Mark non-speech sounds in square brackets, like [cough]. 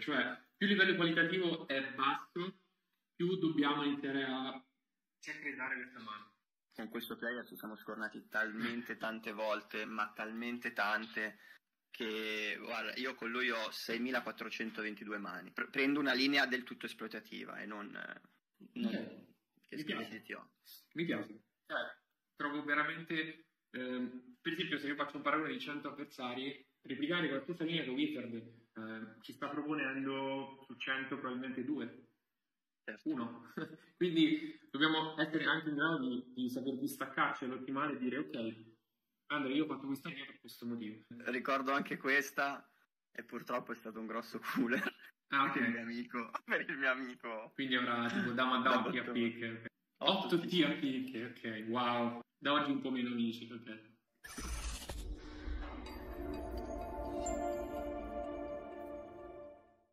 cioè più il livello qualitativo è basso, più dobbiamo iniziare a secretare questa mano. Con questo player ci siamo scornati talmente tante volte, ma talmente tante, che guarda, io con lui ho 6422 mani. Pre- prendo una linea del tutto esploitativa e non... non Eh, mi piace. scrivete ho. Mi piace. Cioè, trovo veramente... ehm, per esempio, se io faccio un paragone di 100 avversari, replicare con la stessa linea che Wizard eh, ci sta proponendo su 100 probabilmente due. Certo. uno. [laughs] Quindi dobbiamo essere anche in grado di, di saper distaccarci all'ottimale e dire ok, Andrea, io ho fatto questa linea per questo motivo. Ricordo anche questa e purtroppo è stato un grosso cooler Ah, per il mio amico. Per il mio amico. Quindi avrà tipo Da T a pick. Otto 8 T a pick, ok, wow. Da oggi un po' meno amici, ok.